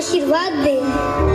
आशीर्वाद दें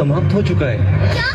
समाप्त हो चुका है क्या?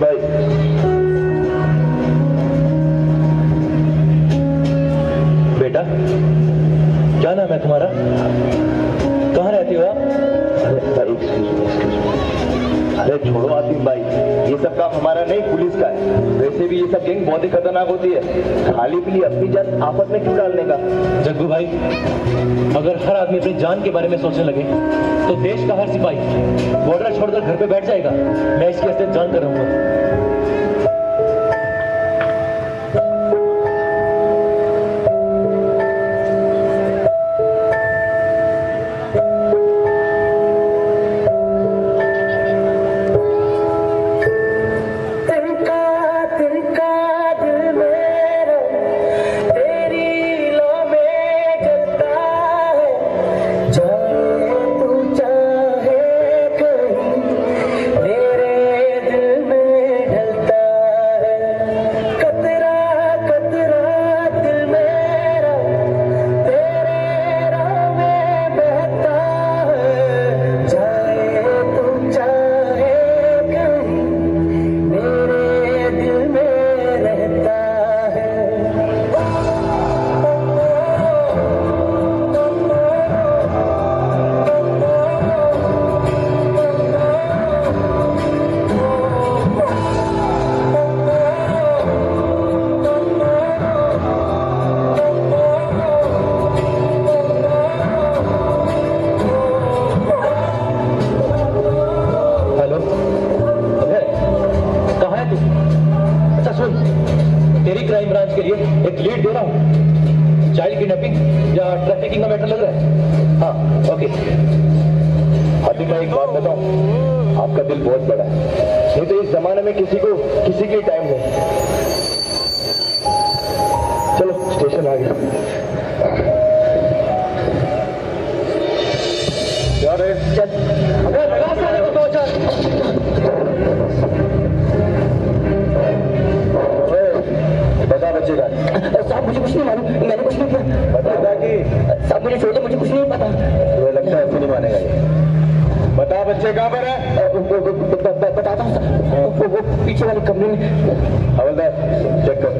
भाई बेटा क्या नाम है तुम्हारा? काम हमारा नहीं, पुलिस का है। वैसे भी ये सब गैंग बहुत ही खतरनाक होती है। खाली पीली अपनी जान आपस में क्यों डालने का? जग्गू भाई, अगर हर आदमी अपनी जान के बारे में सोचने लगे तो देश का हर सिपाही बॉर्डर छोड़कर घर पे बैठ जाएगा। मैं इसकी असलियत जान कर रहूँगा। स्टेशन आ गया यार चल अबे लगा साले को दो चार बता बचेगा साहब मुझे कुछ नहीं मालूम। मैंने कुछ नहीं किया। बता कि? साहब मुझे छोड़ मुझे कुछ नहीं पता। तुम्हें लगता है ऐसे नहीं मानेगा ये। बता बच्चे कहाँ पर है? बताता हूँ वो वो पीछे वाले कमरे में। हवलदार चेक कर।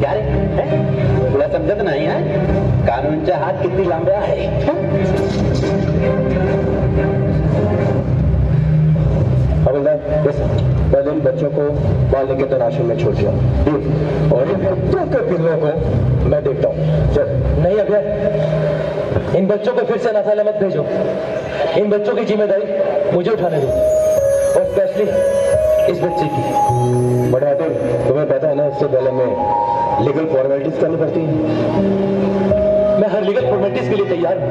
क्या रे तुला समजत नाही है कानूनचा हात किती लांब आहे पहले इन बच्चों को बाल के तलाशों में छोड़ दिया और इन के पिल्लों को मैं देखता हूँ चल नहीं अभय इन बच्चों को फिर से नशाला मत भेजो इन बच्चों की ज़िम्मेदारी मुझे उठाने दो और स्पेशली इस बच्चे की। बड़ा आदम तुम्हें पता है ना, इससे पहले मैं लीगल फॉर्मेलिटीज करनी पड़ती है। मैं हर लीगल फॉर्मेलिटीज के लिए तैयार हूँ।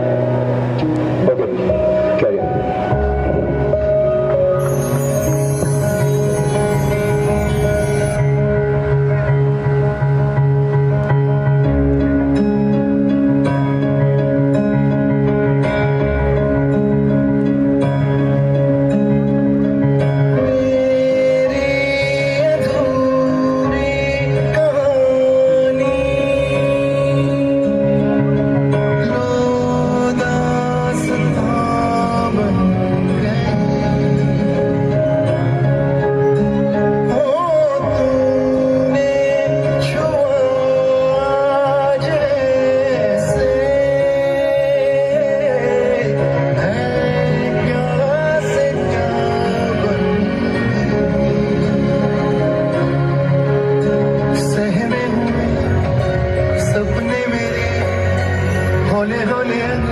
Okay morning.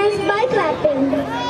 Confidence by clapping.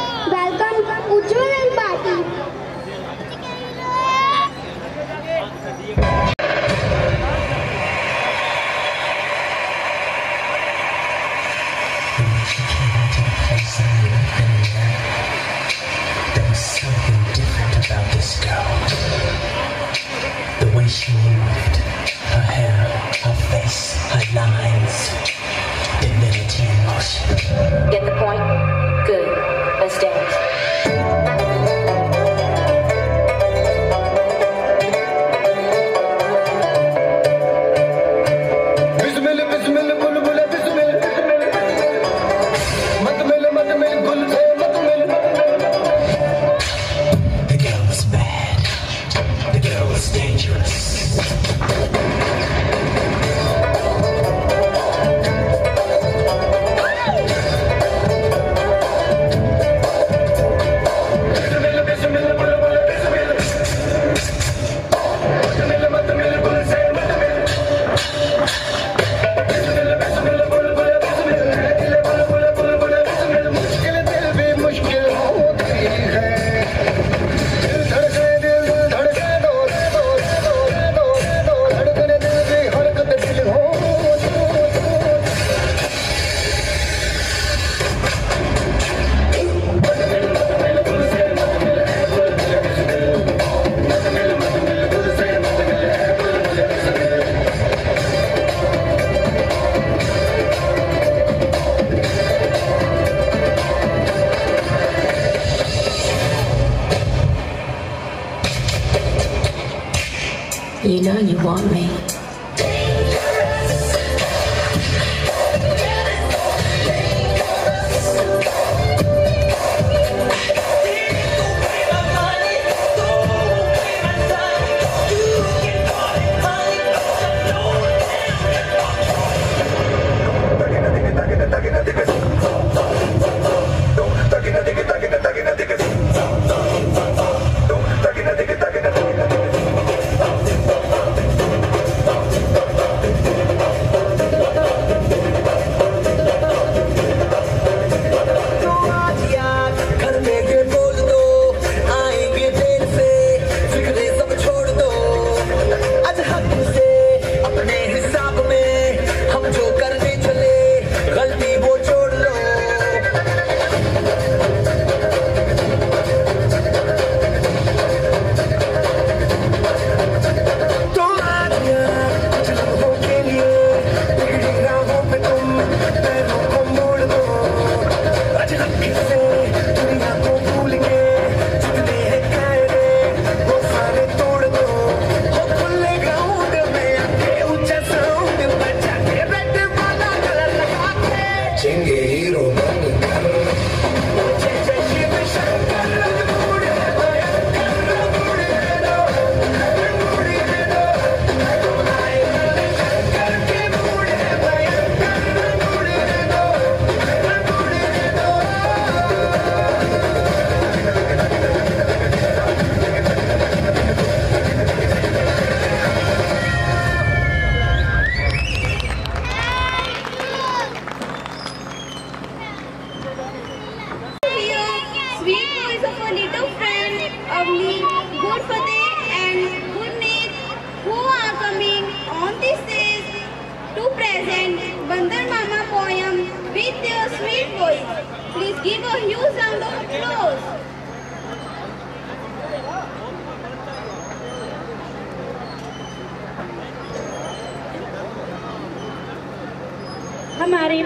हमारे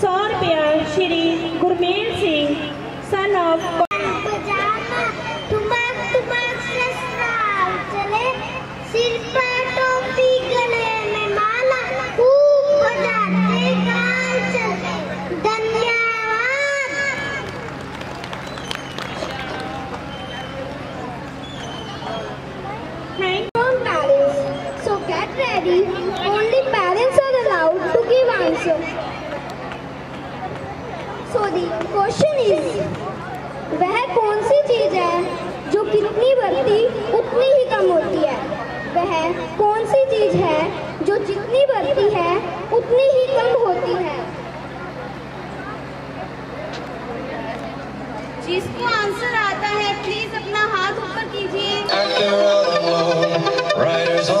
सौ रुपया Shri Gurmel Singh son of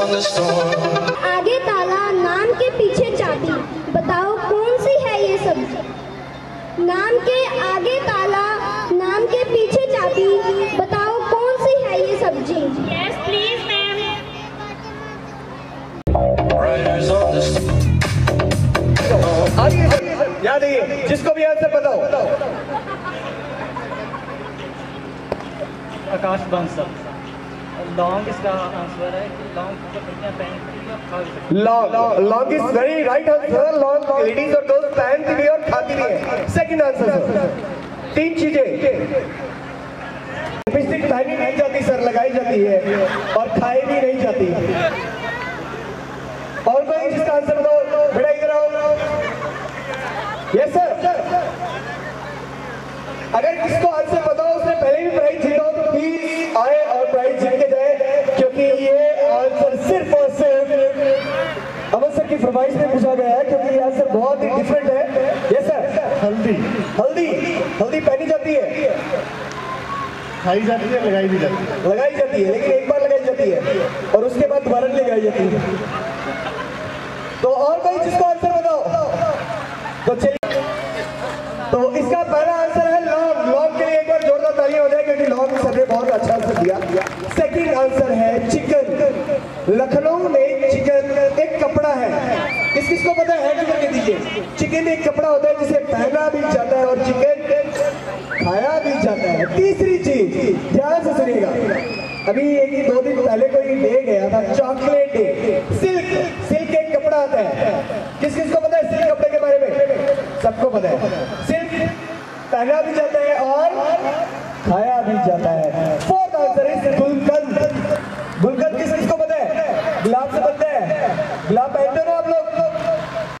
on the storm. आगे ताला नाम के पीछे चाबी। बताओ कौन सी है ये सब्ज़ी नाम के आगे ताला नाम के पीछे चाबी। बताओ कौन सी है ये सब्ज़ी? Yes, please, ma'am. Riders on the storm. आइए याद आइए जिसको भी आंसर बताओ। Akash Bansal. Long is very right answer long ladies और गर्ल्स पहनती भी और खाती भी है सेकंड आंसर सर तीन चीज़ें पहनी नहीं जाती सर लगाई जाती है और खाई भी नहीं जाती और कोई जिसका आंसर दो बेटा इधर आओ यस सर अगर किसको आंसर बताओ उसने पहले भी प्राइज जीता हो तो प्लीज़ आए और प्राइज जीत के जाए क्योंकि ये आंसर सिर्फ़ और सिर्फ़ फरमाइश में पूछा गया है क्योंकि ये आंसर बहुत ही डिफरेंट है। यस सर हल्दी। हल्दी। हल्दी पहनी जाती है। खाई जाती है लगाई भी जाती है। लगाई जाती है लेकिन एक बार लगाई जाती है और उसके बाद दोबारा लगाई जाती है। तो और कोई जिसको आंसर बताओ? तो चलिए। तो इसका पहला आंसर है लॉन्ग लॉन्ग के लिए एक बार जोरदार तालियाँ हो जाए क्योंकि लॉन्ग सर ने बहुत अच्छा आंसर दिया। सेकंड आंसर है चिकन लखनऊ में चिकन कपड़ा है। किस किस को पता है? हैंड करके दीजिए। चिकन एक कपड़ा होता है जिसे पहना भी जाता है और चिकन खाया भी जाता है। तीसरी चीज़, ध्यान से सुनिएगा। अभी एक दो दिन पहले कोई डे गया था चॉकलेट डे सिल्क सिल्क एक कपड़ा आता है। किस किस को पता है सिल्क कपड़े के बारे में? सबको पता है। सिल्क पहना भी जाता है और खाया भी जाता है। Fourth answer is gulkand. गुलकंद किस किस को पता है? गुलाब से बनता पहनते हो आप लोग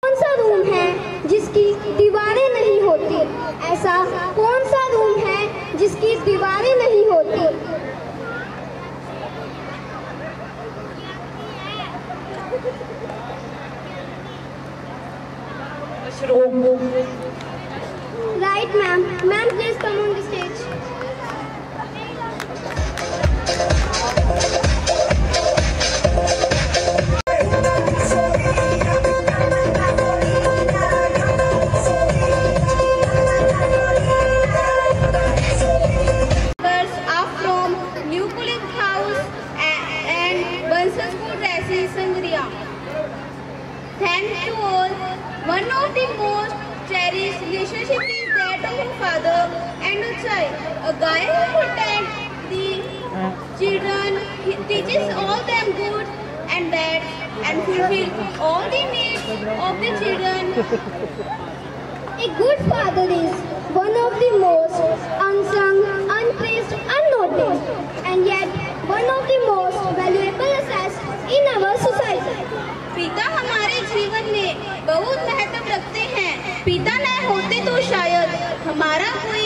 कौन सा रूम है जिसकी दीवारें नहीं होती ऐसा कौन सा रूम है जिसकी दीवारें नहीं होती Right, ma'am. Ma'am, please come on the stage. A. A guy who protects the children, he teaches all them good and bad and fulfill all the needs of the children. A good father is one of the most unsung, unpraised, unnoticed, and yet one of the most valuable assets in our society. पिता हमारे जीवन में बहुत महत्व रखते हैं पिता न होते तो शायद हमारा कोई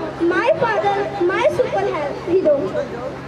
My Father, My Superhero. मेरे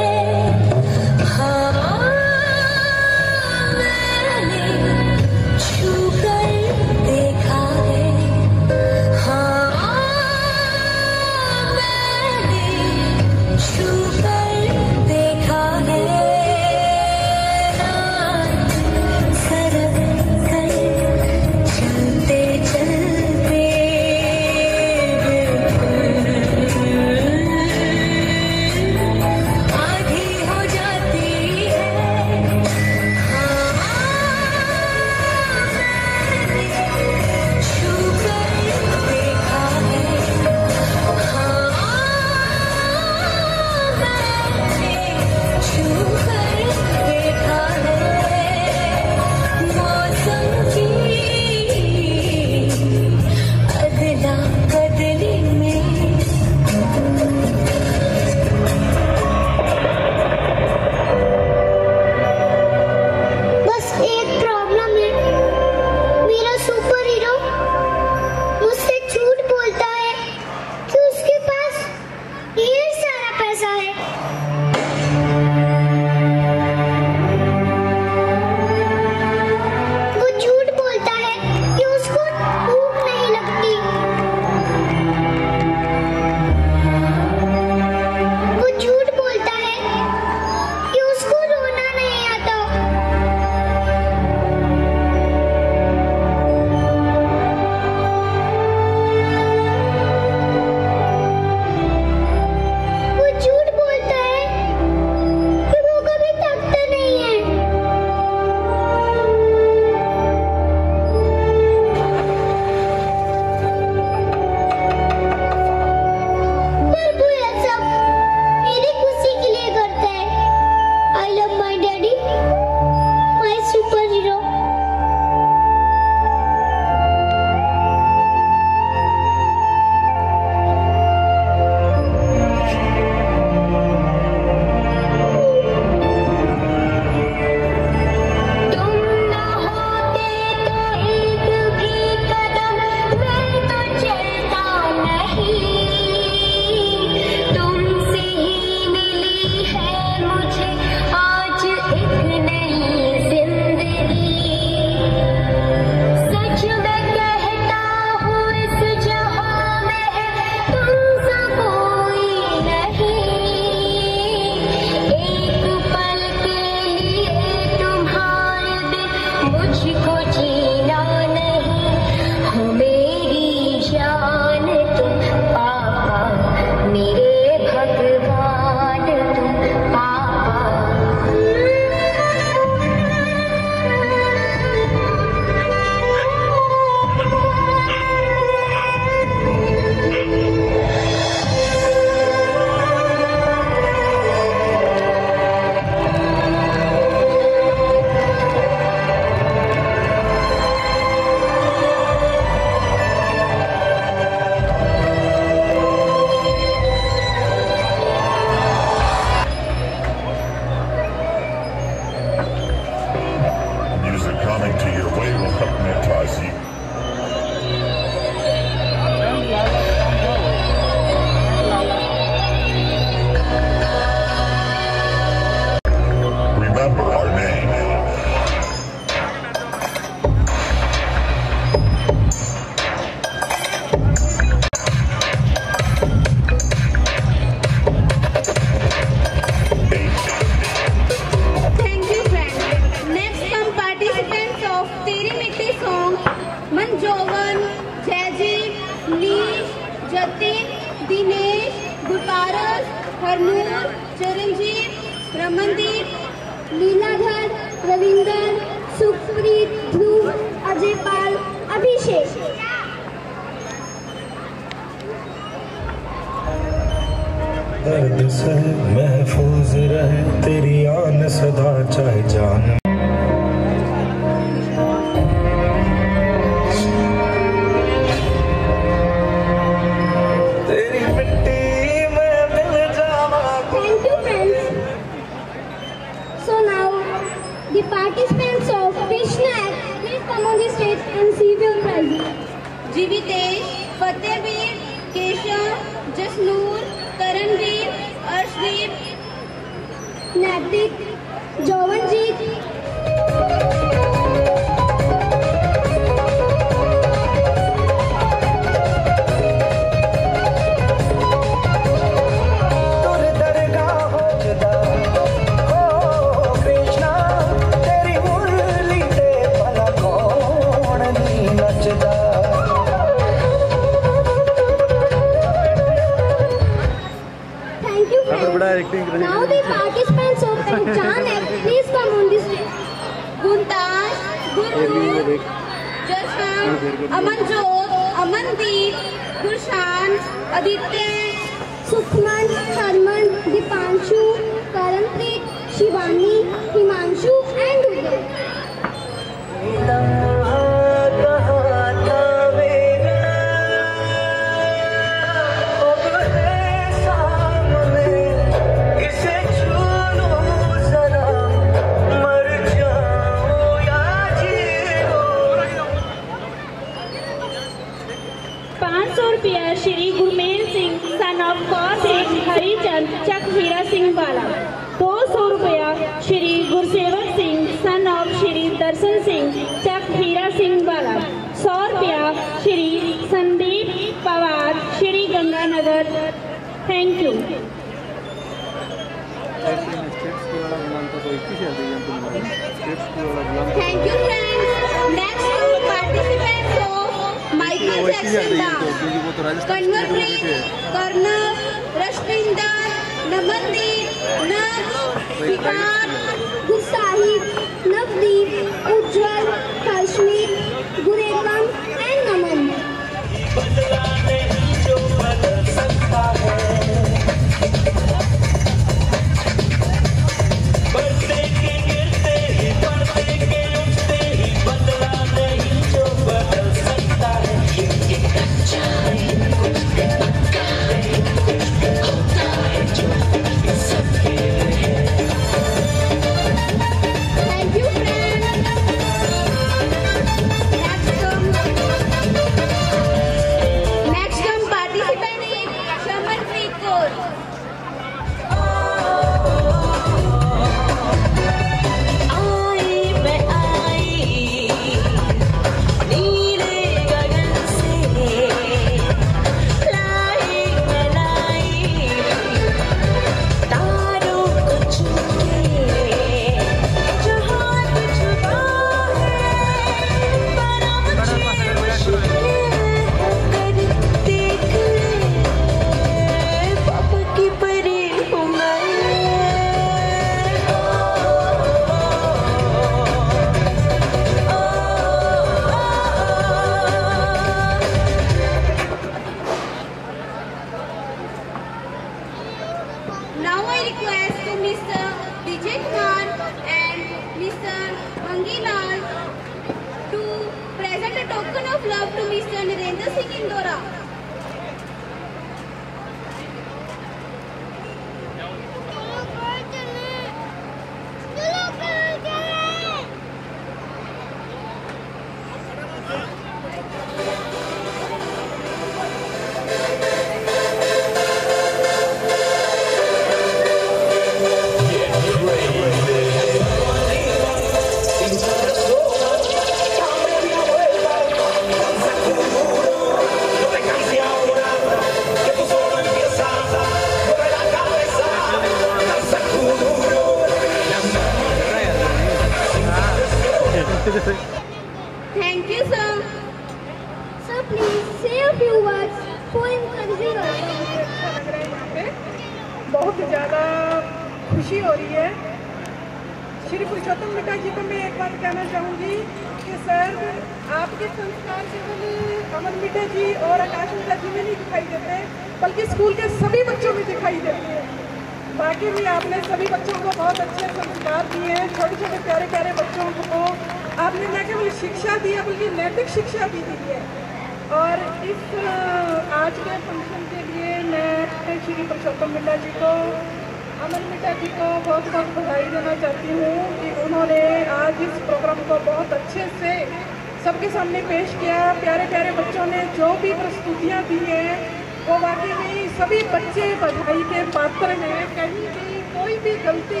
बच्चे बधाई के पात्र हैं, कहीं भी कोई भी गलती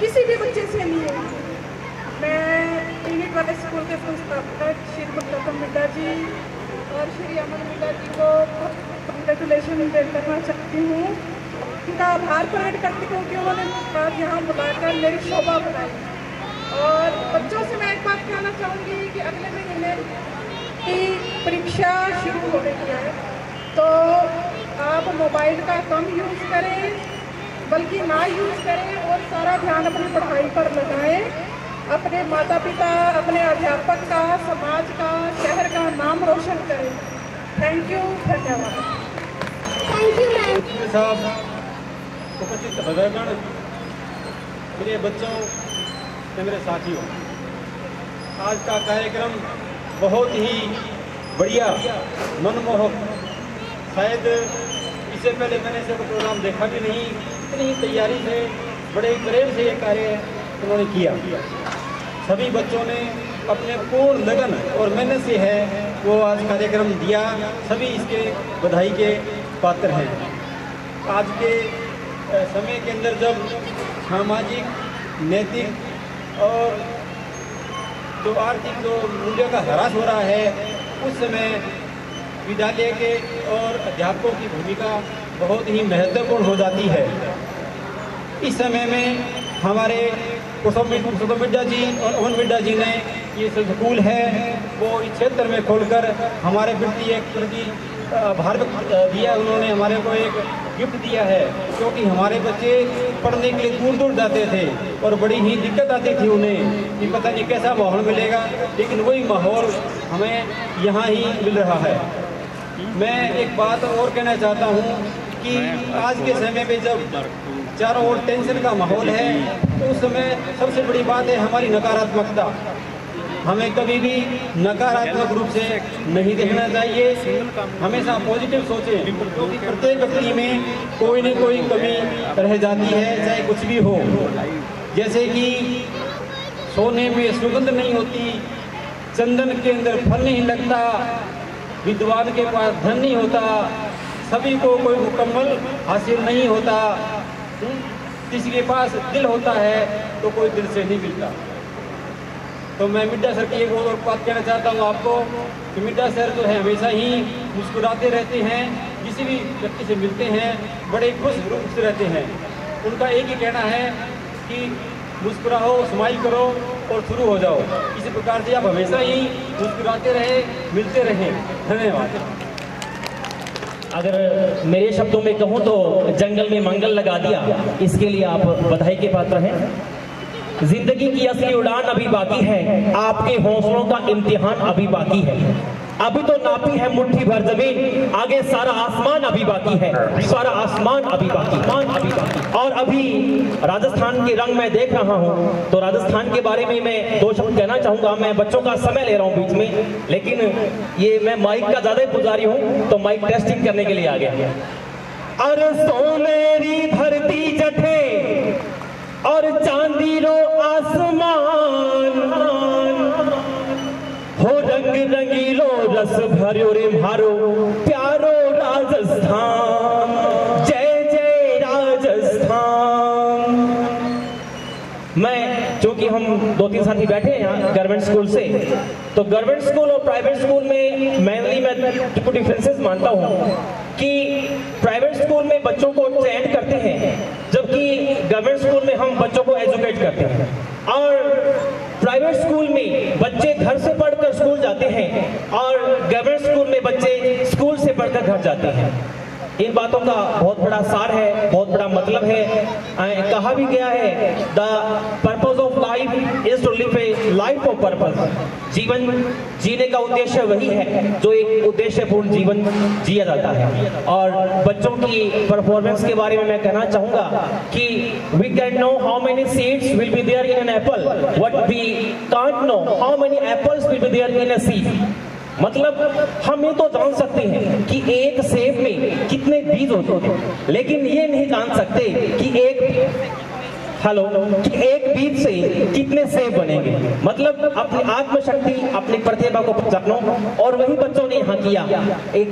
किसी भी बच्चे से नहीं है। मैं यूनिट वाले स्कूल के संस्थापक श्री पुरुषोत्तम मिटा जी और श्री अमन मिटा जी को कंग्रेचुलेशन करना चाहती हूँ। उनका आभार प्रकट करती हूँ कि उन्होंने आज यहाँ बुलाकर मेरी शोभा बनाई। और बच्चों से मैं एक बात कहना चाहूँगी कि अगले महीने की परीक्षा शुरू हो रही है। तो आप मोबाइल का कम यूज़ करें बल्कि ना यूज़ करें और सारा ध्यान अपनी पढ़ाई पर लगाएँ। अपने माता पिता अपने अध्यापक का समाज का शहर का नाम रोशन करें। थैंक यू धन्यवाद। थैंक यू मैम साहब उपस्थित सभागण प्रिय बच्चों से मेरे साथियों आज का कार्यक्रम बहुत ही बढ़िया मनमोहक शायद इससे पहले मैंने ऐसे प्रोग्राम देखा भी नहीं, इतनी तैयारी से, बड़े प्रेम से ये कार्य उन्होंने किया। सभी बच्चों ने अपने पूर्ण लगन और मेहनत से है, वो आज कार्यक्रम दिया। सभी इसके बधाई के पात्र हैं। आज के समय के अंदर जब सामाजिक, नैतिक और जो आर्थिक जो मूल्य का ह्रास हो रहा है, उस समय विद्यालय के और अध्यापकों की भूमिका बहुत ही महत्वपूर्ण हो जाती है। इस समय में हमारे कुसुम मिड्डा जी और अमन मिड्डा जी ने ये स्कूल है, वो इस क्षेत्र में खोलकर हमारे प्रति एक प्रति व्यक्त दिया उन्होंने हमारे को एक गिफ्ट दिया है क्योंकि हमारे बच्चे पढ़ने के लिए दूर दूर जाते थे और बड़ी ही दिक्कत आती थी उन्हें कि पता नहीं कैसा माहौल मिलेगा, लेकिन वही माहौल हमें यहाँ ही मिल रहा है। मैं एक बात और कहना चाहता हूँ कि आज के समय में जब चारों ओर टेंशन का माहौल है तो उस समय सबसे बड़ी बात है हमारी नकारात्मकता। हमें कभी भी नकारात्मक रूप से नहीं देखना चाहिए। हमेशा पॉजिटिव सोचें। क्योंकि प्रत्येक व्यक्ति में कोई न कोई कमी रह जाती है चाहे कुछ भी हो। जैसे कि सोने में सुगंध नहीं होती चंदन के अंदर फल नहीं लगता विद्वान के पास धन नहीं होता, सभी को कोई मुकम्मल हासिल नहीं होता। किसी के पास दिल होता है तो कोई दिल से नहीं मिलता। तो मैं मिड्डा सर की एक और बात कहना चाहता हूँ आपको, कि मिड्डा सर जो है, हमेशा ही मुस्कुराते रहते हैं, किसी भी व्यक्ति से मिलते हैं, बड़े खुश रूप से रहते हैं। उनका एक ही कहना है कि मुस्कुराओ स्माइल करो और शुरू हो जाओ। इसी प्रकार से आप हमेशा ही मुस्कुराते रहे, मिलते रहें। धन्यवाद। अगर मेरे शब्दों में कहूँ तो जंगल में मंगल लगा दिया। इसके लिए आप बधाई के पात्र हैं। ज़िंदगी की असली उड़ान अभी बाकी है। आपके हौसलों का इम्तिहान अभी बाकी है। अभी तो नापी है मुट्ठी भर ज़मीन। आगे सारा आसमान अभी बाकी है। सारा आसमान अभी बाकी। मान अभी बाकी और अभी राजस्थान के रंग मैं देख रहा हूँ। तो राजस्थान के बारे में मैं दो शब्द कहना चाहूँगा। मैं बच्चों का समय ले रहा हूँ बीच में। लेकिन ये मैं माइक का ज़्यादा पुजारी हूँ तो माइक टेस्टिंग करने के लिए आ गया अरे सोनेरी धरती जठे और चांदी रो आसमान। हो रंग रंगीलो रस भरो रे मारो। प्यारो राजस्थान। जय जय राजस्थान। मैं, चूँकि हम दो तीन साथी बैठे हैं यहाँ गवर्नमेंट स्कूल से तो गवर्नमेंट स्कूल और प्राइवेट स्कूल में मेनली मैं कुछ डिफरेंसेस मानता हूँ कि प्राइवेट स्कूल में बच्चों को ट्रेंड करते हैं, जबकि गवर्नमेंट स्कूल में हम बच्चों को एजुकेट करते हैं। और प्राइवेट स्कूल में बच्चे घर से स्कूल जाते हैं और गवर्नमेंट स्कूल में बच्चे स्कूल से पढ़कर घर जाते हैं। इन बातों का बहुत बड़ा सार है, बहुत बड़ा मतलब है। कहा भी गया है the purpose of life is to live a life of purpose जीवन जीने का उद्देश्य वही है, जो एक उद्देश्यपूर्ण जीवन जिया जाता है। और बच्चों की परफॉर्मेंस के बारे में मैं कहना चाहूँगा कि we can know how many seeds will be there in an apple what we can't know how many apples will be there in a seed मतलब हम ये तो जान सकते हैं कि एक सेब में कितने बीज होते हैं, लेकिन ये नहीं जान सकते कि एक हेलो, कि एक बीज से कितने सेब बनेंगे? मतलब अपनी आत्मशक्ति, अपनी प्रतिभा को पहचानो और वही बच्चों ने यहाँ किया। एक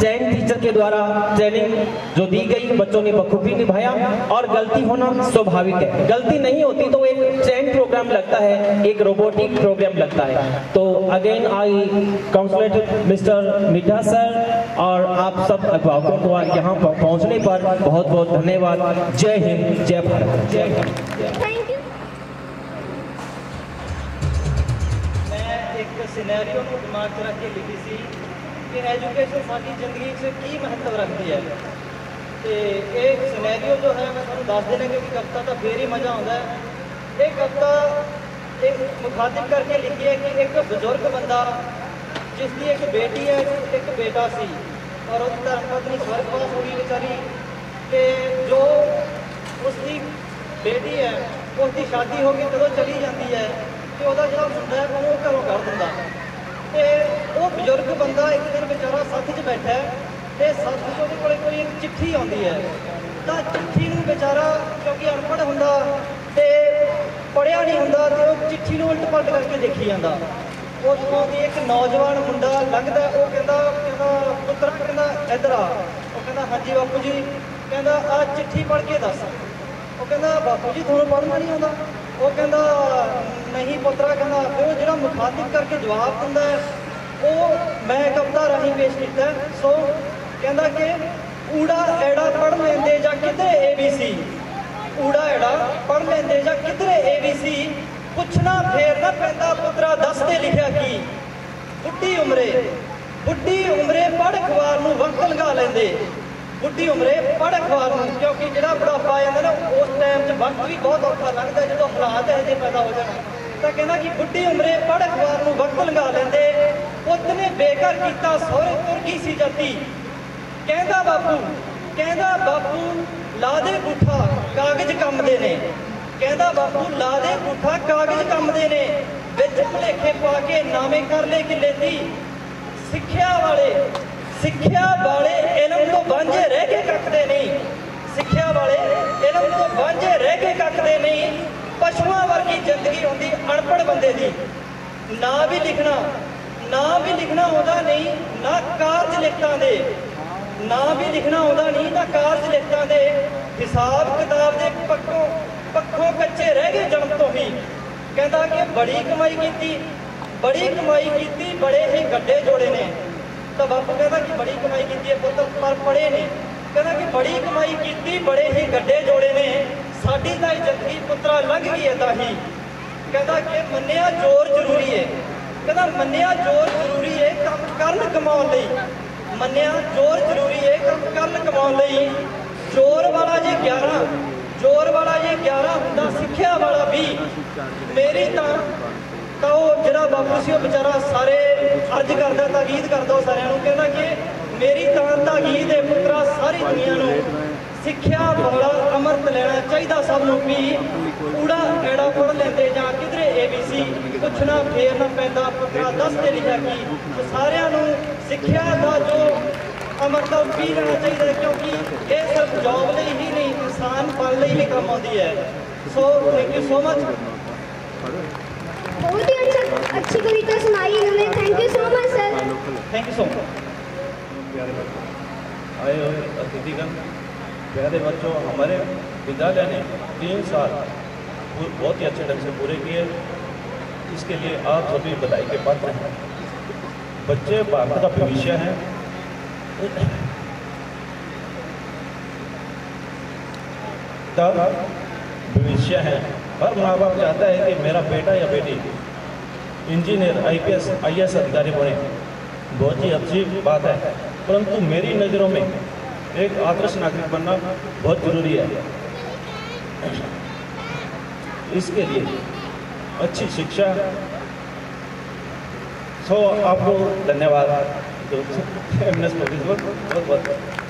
चैन टीचर के द्वारा ट्रेनिंग जो दी गई, बच्चों ने बखूबी निभाया और गलती होना स्वाभाविक है। गलती नहीं होती तो एक चैन प्रोग्राम लगता है, एक रोबोटिक प्रोग्राम लगता है। तो again I congratulate mister Mitha sir और आप सब अभिभावकों को यहाँ पहुँचने पर बहुत बहुत धन्यवाद। जय हिंद, जय भारत। जय थैंक यू ਮੈਂ ਇੱਕ ਸਿਨੈਰੀਓ ਨੂੰ ਦਿਮਾਗ 'ਚ ਰੱਖ ਕੇ ਲਿਖੀ ਸੀ ਕਿ ਐਜੂਕੇਸ਼ਨ ਸਾਡੀ ਜ਼ਿੰਦਗੀ 'ਚ ਕੀ ਮਹੱਤਵ ਰੱਖਦੀ ਹੈ ਤੇ ਇਹ ਸਿਨੈਰੀਓ ਜੋ ਹੈ ਮੈਂ ਤੁਹਾਨੂੰ ਦੱਸ ਦੇਣਾ ਕਿਉਂਕਿ ਕਵਿਤਾ ਤਾਂ ਫੇਰ ਹੀ ਮਜ਼ਾ ਆਉਂਦਾ ਹੈ ਇਹ ਕਵਿਤਾ ਇੱਕ ਮੁਖਾਤਿਬ ਕਰਕੇ ਲਿਖੀ ਹੈ ਕਿ ਇੱਕ ਬਜ਼ੁਰਗ ਬੰਦਾ ਜਿਸ ਦੀ ਇੱਕ ਬੇਟੀ ਹੈ ਇੱਕ ਬੇਟਾ ਸੀ ਔਰ ਉਹਦੀ ਧਰਮ ਪਤਨੀ ਸਵਰਗਵਾਸ ਹੋ ਗਈ ਵਿਚਾਰੀ ਤੇ ਜੋ ਉਸ ਦੀ ਬੇਟੀ ਹੈ ਉਸ ਦੀ ਸ਼ਾਦੀ ਹੋ ਕੇ ਜਦੋਂ ਚਲੀ ਜਾਂਦੀ ਹੈ, ਤੇ ਉਹਦਾ ਜਿਹੜਾ ਮੁੰਡਾ ਹੈ, ਉਹਨੂੰ ਘਰੋਂ ਕਰ ਦਿੰਦਾ। ਤੇ ਉਹ ਬਜ਼ੁਰਗ ਬੰਦਾ ਇੱਕ ਦਿਨ ਵਿਚਾਰਾ ਸੱਥ 'ਚ ਬੈਠਾ ਹੈ, ਤੇ ਸੱਥ 'ਚ ਉਹਦੇ ਕੋਲੇ ਕੋਈ ਇੱਕ ਚਿੱਠੀ ਆਉਂਦੀ ਹੈ। ਤਾਂ ਚਿੱਠੀ ਨੂੰ ਵਿਚਾਰਾ ਕਿਉਂਕਿ ਅਨਪੜ੍ਹ ਹੁੰਦਾ ਤੇ ਪੜਿਆ ਨਹੀਂ ਹੁੰਦਾ ਤੇ ਉਹ ਚਿੱਠੀ ਨੂੰ ਉਲਟ ਪਲਟ ਕਰਕੇ ਦੇਖੀ ਜਾਂਦਾ। ਉਹ ਜਦੋਂ ਦੀ ਇੱਕ ਨੌਜਵਾਨ ਮੁੰਡਾ ਲੰਘਦਾ ਉਹ ਕਹਿੰਦਾ ਕਹਿੰਦਾ, ਪੁੱਤਰ, ਕਹਿੰਦਾ, ਇੱਧਰ ਆ। ਉਹ ਕਹਿੰਦਾ, ਹਾਂਜੀ ਬਾਪੂ ਜੀ। ਕਹਿੰਦਾ ਆ ਚਿੱਠੀ ਪੜ੍ਹ ਕੇ ਦੱਸ। ਉਹ ਕਹਿੰਦਾ, ਬਾਪੂ ਜੀ, ਤੁਹਾਨੂੰ ਪੜ੍ਹਨਾ ਨਹੀਂ ਆਉਂਦਾ? ਉਹ ਕਹਿੰਦਾ, ਨਹੀਂ ਪੁੱਤਰਾ, ਕਹਿੰਦਾ, ਫਿਰ ਉਹ ਜਿਹੜਾ ਮੁਖਾਤਿਬ ਕਰਕੇ ਜਵਾਬ ਦਿੰਦਾ ਉਹ ਮੈਂ ਕਵਿਤਾ ਰਾਹੀਂ ਪੇਸ਼ ਕੀਤਾ ਸੋ ਕਹਿੰਦਾ ਕਿ ਊੜਾ ਐੜਾ ਪੜ੍ਹ ਲੈਂਦੇ ਜਾਂ ਕਿਧਰੇ ਏਬੀਸੀ ਊੜਾ ਐੜਾ ਪੜ੍ਹ ਲੈਂਦੇ ਜਾਂ ਕਿਧਰੇ ਏਬੀਸੀ ਪੁੱਛਣਾ ਫੇਰ ਨਾ ਪੈਂਦਾ, ਪੁੱਤਰਾ, ਦੱਸ ਤੇ ਲਿਖਿਆ ਕੀ? ਬੁੱਢੀ ਉਮਰੇ ਬੁੱਢੀ ਉਮਰੇ ਪੜ੍ਹ ਅਖਬਾਰ ਨੂੰ ਵਕਤ ਲਗਾ ਲੈਂਦੇ। ਬੁੱਢੀ ਉਮਰੇ ਪੜ੍ਹ ਅਖਬਾਰ ਨੂੰ, ਕਿਉਂਕਿ ਜਿਹੜਾ ਬੁਢਾਪਾ ਆ ਜਾਂਦਾ ਨਾ, ਉਸ ਟਾਈਮ 'ਚ ਵਕਤ ਵੀ ਬਹੁਤ ਔਖਾ ਲੱਗਦਾ ਜਦੋਂ ਹਾਲਾਤ ਇਹੋ ਜਿਹੇ ਪੈਦਾ ਹੋ ਜਾਣ। ਤਾਂ ਕਹਿੰਦਾ ਕਿ ਬੁੱਢੀ ਉਮਰੇ ਪੜ੍ਹ ਅਖਬਾਰ ਨੂੰ ਵਕਤ ਲਗਾ ਲੈਂਦੇ, ਪੁੱਤ ਨੇ ਬੇਘਰ ਕੀਤਾ, ਸਹੁਰੇ ਤੁਰ ਗਈ ਸੀ ਜੱਤੀ ਕਹਿੰਦਾ ਬਾਪੂ ਕਹਿੰਦਾ ਬਾਪੂ, ਲਾ ਦੇ ਗੁੱਠਾ, ਕਾਗਜ਼ ਕੰਮਦੇ ਨੇ। ਕਹਿੰਦਾ ਬਾਪੂ, ਲਾ ਦੇ ਗੁੱਠਾ, ਕਾਗਜ਼ ਕੰਮਦੇ ਨੇ। ਵਿੱਚ ਭੁਲੇਖੇ ਪਾ ਕੇ ਨਾਵੇਂ ਕਰ ਲੈ ਕਿਲੇ ਦੀ। ਸਿੱਖਿਆ ਵਾਲੇ ਸਿੱਖਿਆ ਵਾਲੇ ਇਲਮ ਤੋਂ ਵਾਂਝੇ ਰਹਿ ਕੇ ਕੱਕਦੇ ਨਹੀਂ। ਸਿੱਖਿਆ ਵਾਲੇ ਇਲਮ ਤੋਂ ਵਾਂਝੇ ਰਹਿ ਕੇ ਕੱਕਦੇ ਨਹੀਂ। ਪਸ਼ੂਆਂ ਵਰਗੀ ਜ਼ਿੰਦਗੀ ਹੁੰਦੀ ਅਨਪੜ ਬੰਦੇ ਦੀ। ਨਾ ਵੀ ਲਿਖਣਾ, ਨਾ ਵੀ ਲਿਖਣਾ ਆਉਂਦਾ ਨਹੀਂ, ਨਾ ਕਾਰਜ ਲਿਖਤਾਂ ਦੇ। ਨਾ ਵੀ ਲਿਖਣਾ ਆਉਂਦਾ ਨਹੀਂ ਨਾ ਕਾਰਜ ਲਿਖਤਾਂ ਦੇ। ਹਿਸਾਬ ਕਿਤਾਬ ਦੇ ਪੱਖੋਂ ਪੱਖੋਂ ਕੱਚੇ ਰਹਿ ਗਏ ਜਨਮ ਤੋਂ ਹੀ। ਕਹਿੰਦਾ ਕਿ ਬੜੀ ਕਮਾਈ ਕੀਤੀ, ਬੜੀ ਕਮਾਈ ਕੀਤੀ, ਬੜੇ ਹੀ ਗੱਡੇ ਜੋੜੇ ਨੇ। ਤਾਂ ਬਾਪੂ ਕਹਿੰਦਾ ਕਿ ਬੜੀ ਕਮਾਈ ਕੀਤੀ ਹੈ ਪੁੱਤ, ਪਰ ਪੜੇ ਨੇ ਕਹਿੰਦਾ ਕਿ ਬੜੀ ਕਮਾਈ ਕੀਤੀ, ਬੜੇ ਹੀ ਗੱਡੇ ਜੋੜੇ ਨੇ। ਸਾਡੀ ਤਾਂ ਜ਼ਿੰਦਗੀ ਪੁੱਤਰਾ ਲੰਘ ਗਈ ਹੈ ਤਾਂ ਹੀ। ਕਹਿੰਦਾ ਕਿ ਮੰਨਿਆ ਜ਼ੋਰ ਜ਼ਰੂਰੀ ਹੈ। ਕਹਿੰਦਾ ਮੰਨਿਆ ਜ਼ੋਰ ਜ਼ਰੂਰੀ ਹੈ ਕੰਮ ਕਰਨ ਕਮਾਉਣ ਲਈ। ਮੰਨਿਆ ਜ਼ੋਰ ਜ਼ਰੂਰੀ ਹੈ ਕੰਮ ਕਰਨ ਕਮਾਉਣ ਲਈ। ਜ਼ੋਰ ਵਾਲਾ ਜੇ 11 ਜ਼ੋਰ ਵਾਲਾ ਜੇ 11 ਹੁੰਦਾ ਸਿੱਖਿਆ ਵਾਲਾ ਵੀ ਮੇਰੀ ਤਾਂ ਤਾਂ ਉਹ ਜਿਹੜਾ ਬਾਪੂ ਸੀ, ਉਹ ਵਿਚਾਰਾ ਸਾਰੇ ਅਰਜ ਕਰਦਾ ਤਾਂ ਗੀਤ ਕਰਦਾ ਉਹ ਸਾਰਿਆਂ ਨੂੰ, ਕਹਿੰਦਾ ਕਿ ਮੇਰੀ ਤਾਂ ਗੀਤ ਹੈ ਪੁੱਤਰਾ ਸਾਰੀ ਦੁਨੀਆ ਨੂੰ ਸਿੱਖਿਆ ਬੜਾ ਅਮਰਤ ਲੈਣਾ ਚਾਹੀਦਾ ਸਭ ਨੂੰ ਵੀ। ਊੜਾ ਐੜਾ ਪੜ ਲੈਂਦੇ ਜਾਂ ਕਿਧਰੇ ਏਬੀਸੀ ਪੁੱਛਣਾ ਫੇਰ ਨਾ ਪੈਂਦਾ। ਪੁੱਤਰਾ ਦੱਸ ਤੇ ਲਿਖਿਆ ਕਿ ਸਾਰਿਆਂ ਨੂੰ ਸਿੱਖਿਆ ਦਾ ਜੋ ਅਮਰਤਾ ਵੀ ਲੈਣਾ ਚਾਹੀਦਾ ਕਿਉਂਕਿ ਇਹ ਸਿਰਫ ਜੋਬ ਲਈ ਹੀ ਨਹੀਂ, ਇਨਸਾਨ ਬਣ ਲਈ ਵੀ ਕੰਮ ਆਉਂਦੀ ਹੈ। So thank you so much अच्छा कविता सुनाई इन्होंने thank you so much sir thank you so much आए अतिथिगण प्यारे बच्चों, हमारे विद्यालय ने तीन साल बहुत ही अच्छे ढंग से पूरे किए। इसके लिए आप सभी बधाई के पात्र हैं। बच्चे, भारत का भविष्य हैं। भविष्य है। हर माँ बाप चाहता है कि मेरा बेटा या बेटी इंजीनियर, आईपीएस, आईएएस अधिकारी बने। बहुत ही अच्छी बात है। परंतु मेरी नज़रों में एक आदर्श नागरिक बनना बहुत ज़रूरी है। इसके लिए अच्छी शिक्षा। सो आपको धन्यवाद। बहुत बहुत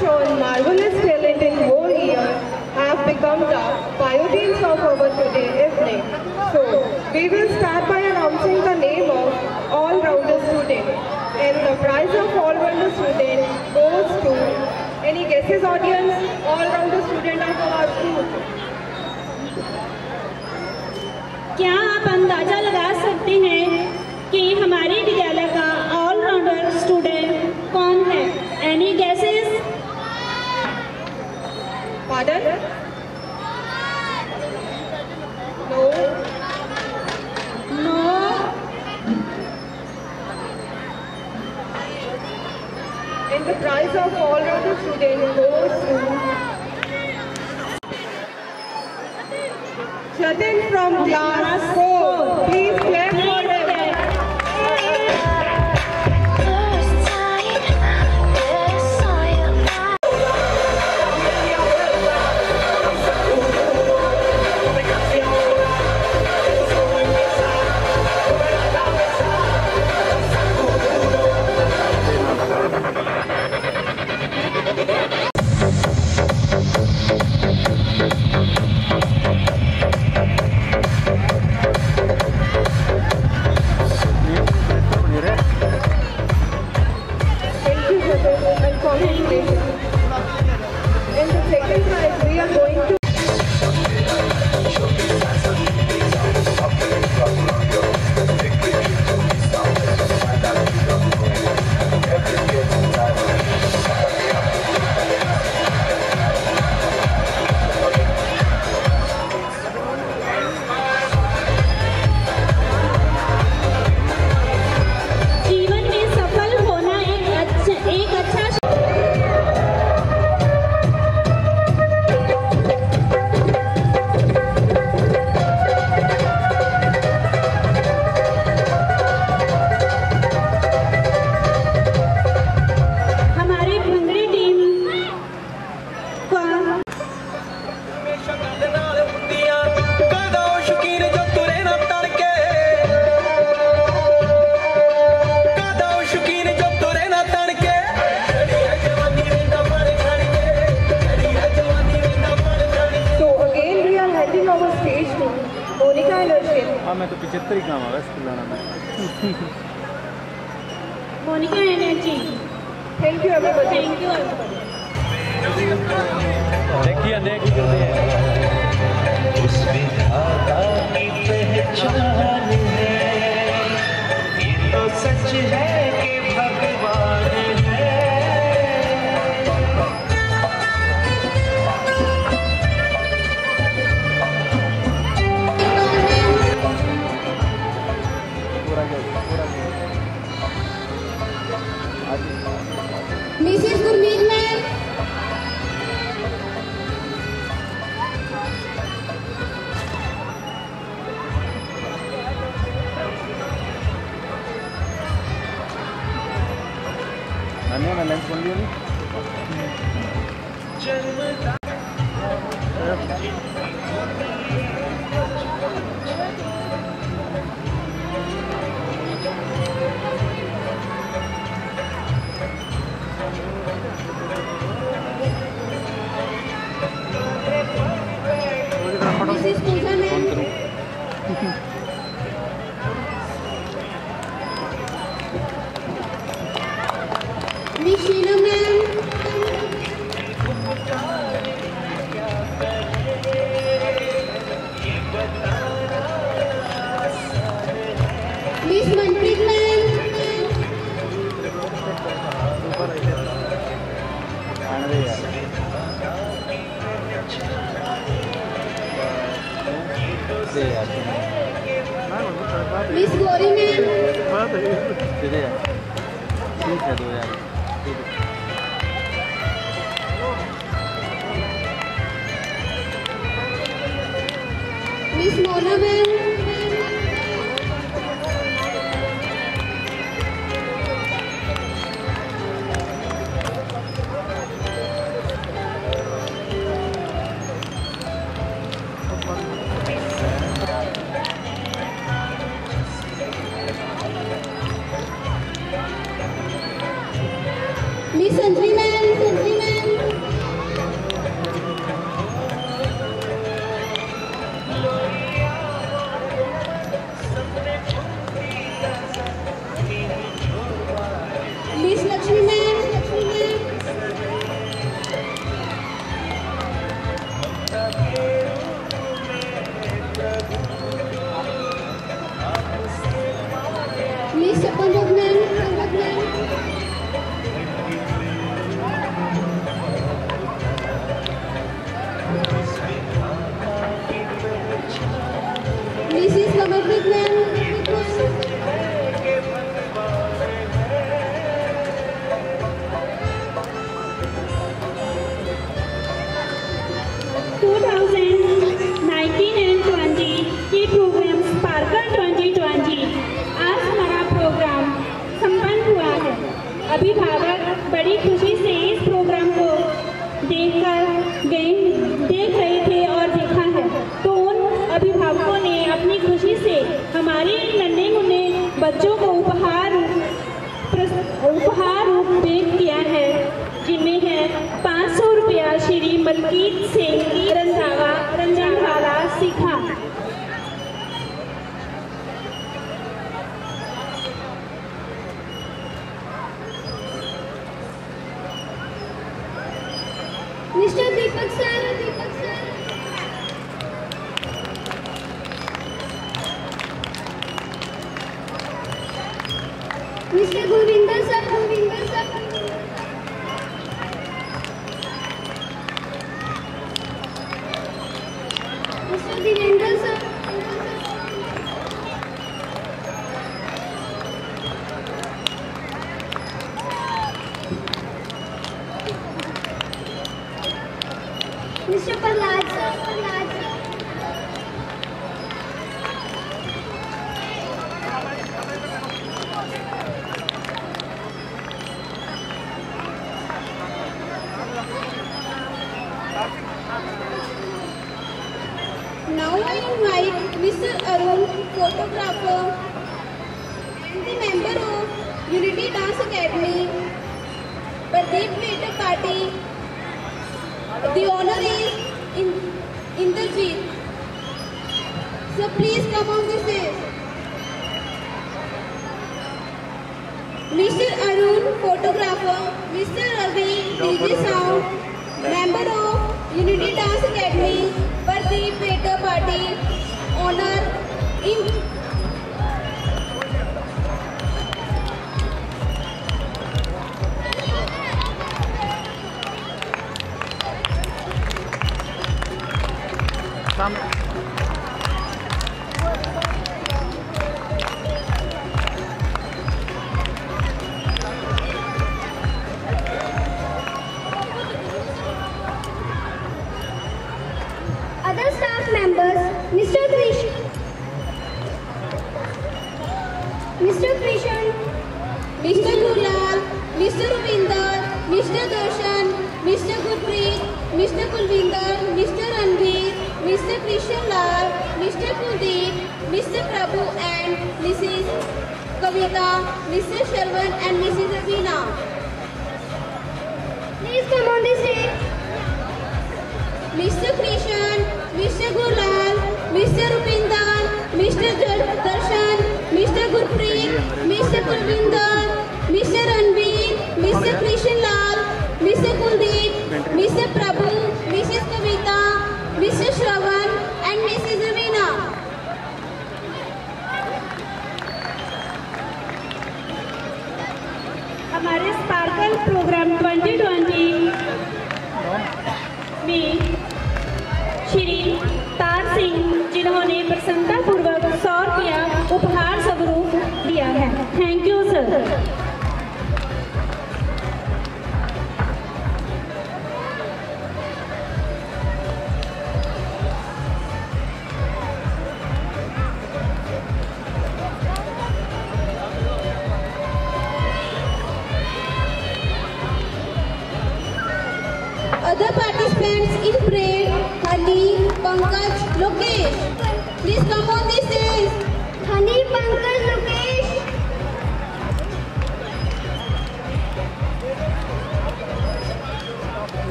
shown marvelous talent in whole year have become the pioneers of our today evening. So, we will start by announcing the name of all-rounder student. And the prize of all-rounder student goes to, any guesses audience, all-rounder student of our school. क्या आप अंदाजा लगा सकते हैं Pardon? No. No. And the price of all rounders today goes to Jatin from Glasgow. बच्चों को उपहार उपहार रूप भेंट किया है, जिनमें है पाँच सौ रुपया श्री मलकीत सिंह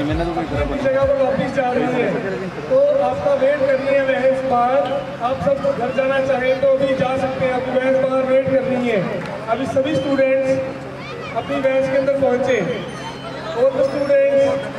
मैंने तो कोई जगह पर वापिस जा रही है तो आपका वेट करनी है वहस बाहर आप सब घर जाना चाहें तो अभी जा सकते हैं अभी वहस बाहर वेट करनी है अभी सभी स्टूडेंट्स अपनी वहस के अंदर पहुँचे और स्टूडेंट्स